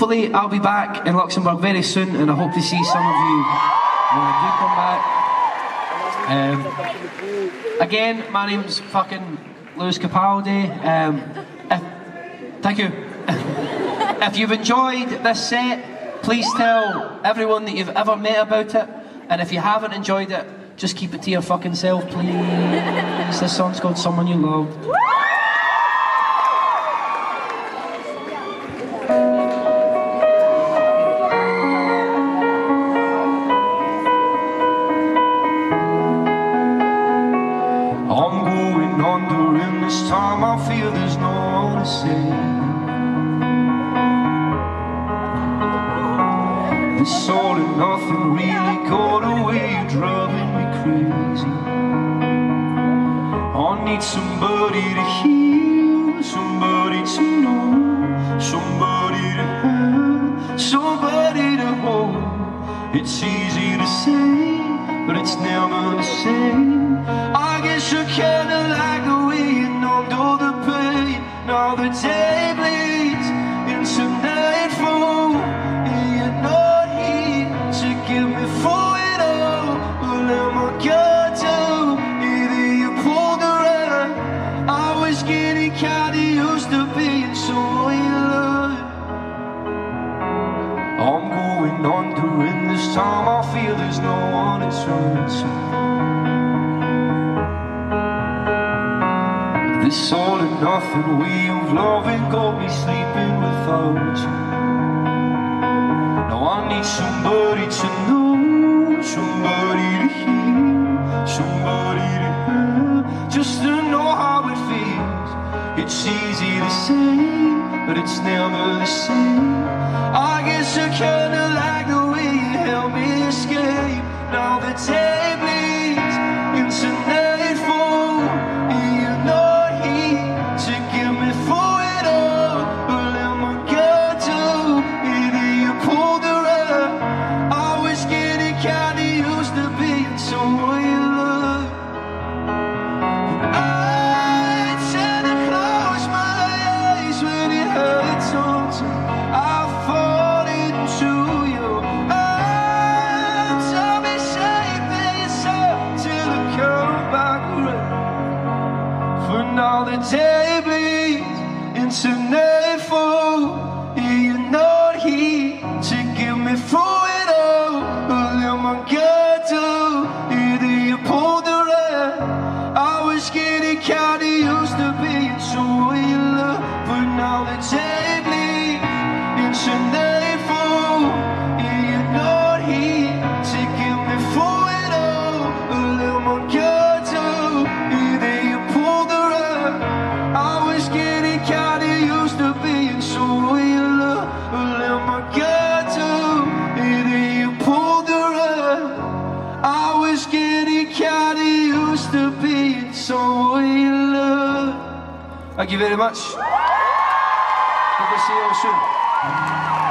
hopefully, I'll be back in Luxembourg very soon, and I hope to see some of you when I do come back. Um, again, my name's fucking Lewis Capaldi. Um, if, thank you. if you've enjoyed this set, please tell everyone that you've ever met about it. And if you haven't enjoyed it, just keep it to your fucking self, please. This song's called Someone You Loved. Time I feel there's no one to save. This all and nothing really got away, you're driving me crazy. I need somebody to hear, somebody to know, somebody to have, somebody to hold. It's easy to say, but it's never the same. I Into nightfall, you're not here to give me it all. Well, am I got to? Either you pulled the rug. I was getting kinda used to being someone you. I'm going under, and this time I feel there's no one to turn to. This all and nothing way of loving got me sleeping without you. Now I need somebody to know, somebody to hear, somebody to have, just to know how it feels. It's easy to say, but it's never the same. I guess I kinda like the way you help me Now the day bleeds into nightfall. I was getting kinda used to being someone you love. Thank you very much. Hope to see you all soon.